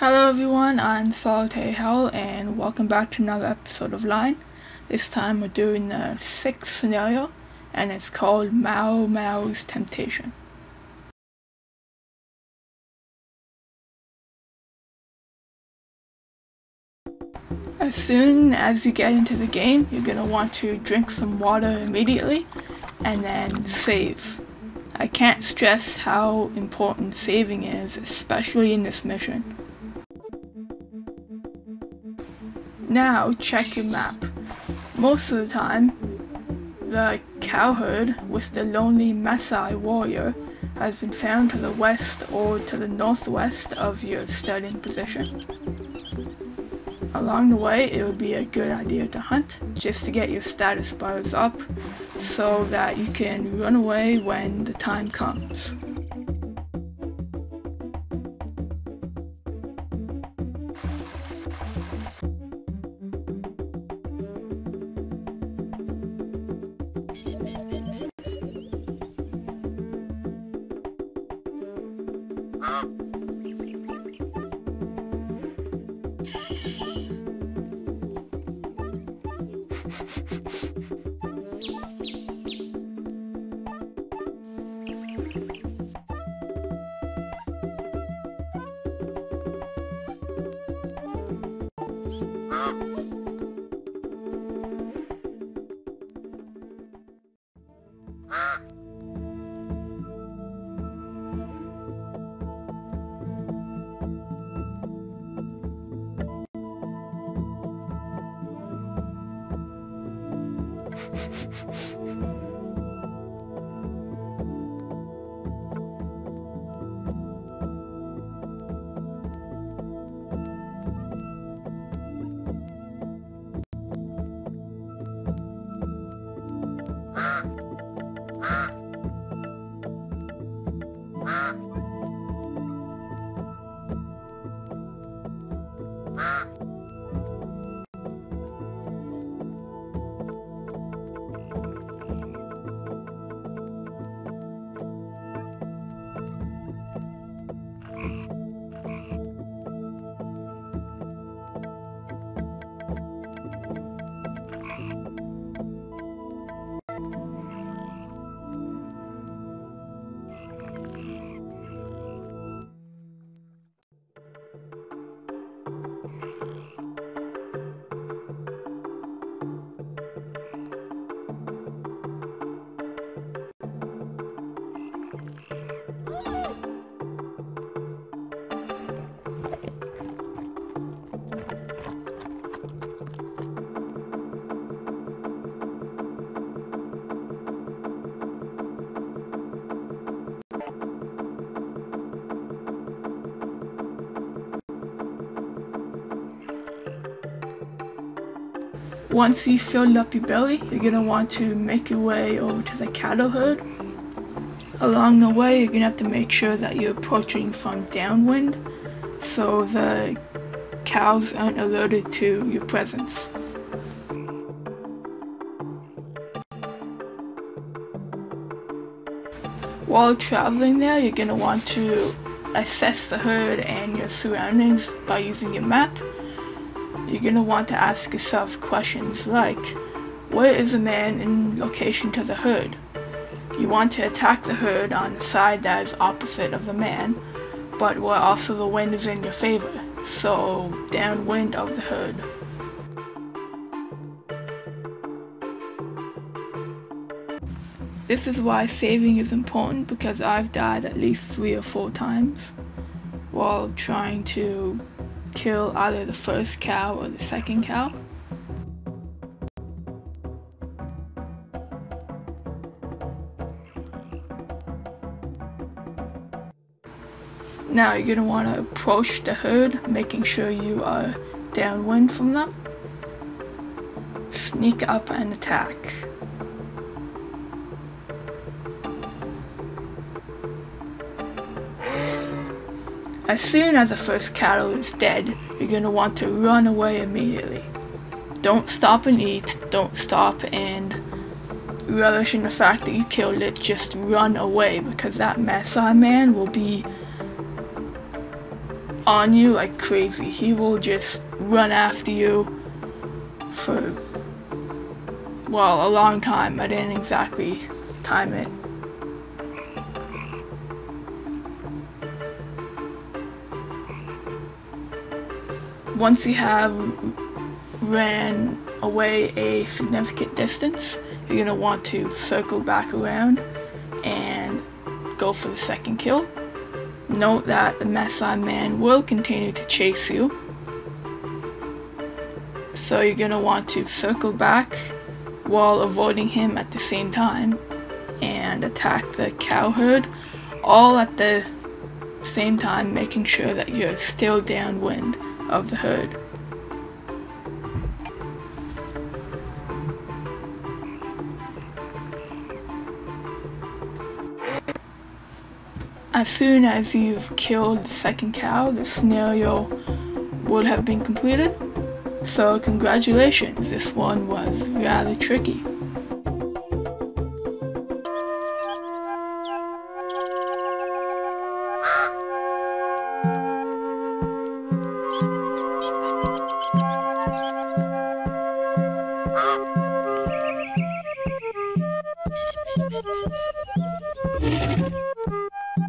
Hello everyone, I'm SolitaryHowl and welcome back to another episode of LION. This time we're doing the sixth scenario and it's called Mau Mau's Temptation. As soon as you get into the game, you're going to want to drink some water immediately and then save. I can't stress how important saving is, especially in this mission. Now check your map. Most of the time, the cowherd with the lonely Maasai warrior has been found to the west or to the northwest of your starting position. Along the way, it would be a good idea to hunt just to get your status bars up so that you can run away when the time comes. Thank you. うん。Once you've filled up your belly, you're going to want to make your way over to the cattle herd. Along the way, you're going to have to make sure that you're approaching from downwind so the cows aren't alerted to your presence. While traveling there, you're going to want to assess the herd and your surroundings by using your map you're going to want to ask yourself questions like, where is the man in location to the herd? You want to attack the herd on the side that is opposite of the man, but where also the wind is in your favor, so downwind of the herd. This is why saving is important because I've died at least three or four times while trying to kill either the first cow or the second cow. Now you're going to want to approach the herd, making sure you are downwind from them. Sneak up and attack. As soon as the first cattle is dead, you're going to want to run away immediately. Don't stop and eat, don't stop and relish in the fact that you killed it, just run away because that Maasai man will be on you like crazy. He will just run after you for, well, a long time. I didn't exactly time it. Once you have ran away a significant distance, you're going to want to circle back around and go for the second kill. Note that the Maasai Man will continue to chase you. So you're going to want to circle back while avoiding him at the same time and attack the cowherd all at the same time making sure that you're still downwind of the herd. As soon as you've killed the second cow, the scenario would have been completed. So congratulations, this one was rather tricky.